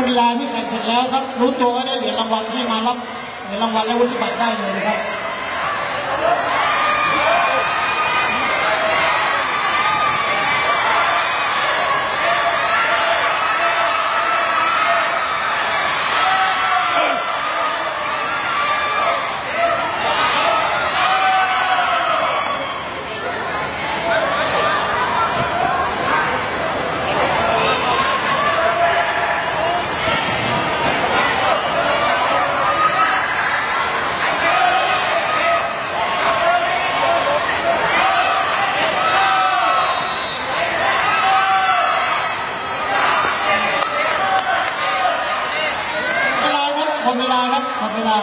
นักกีฬาที่แข่งเสร็จแล้วครับ รู้ตัวก็ได้เหรียญรางวัลที่มารับเหรียญรางวัลและวุฒิบัตรได้เลยนะครับ หมดเวลาครับหมดเวลา